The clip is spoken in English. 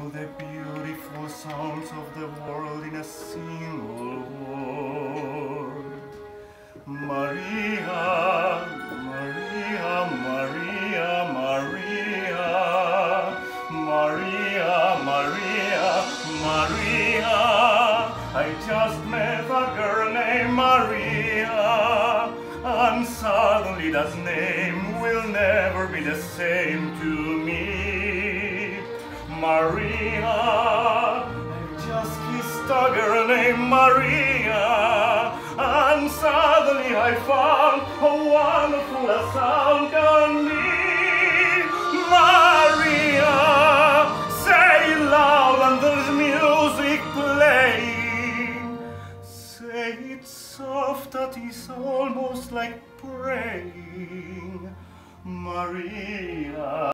all the beautiful sounds of the world in a single word. Maria, Maria, Maria, Maria, Maria, Maria, Maria. I just met a girl named Maria, and suddenly that name will never be the same to me. Maria, I just kissed a girl named Maria, and suddenly I found a wonderful sound on me. Maria, say it loud and there's music playing. Say it soft that it's almost like praying. Maria.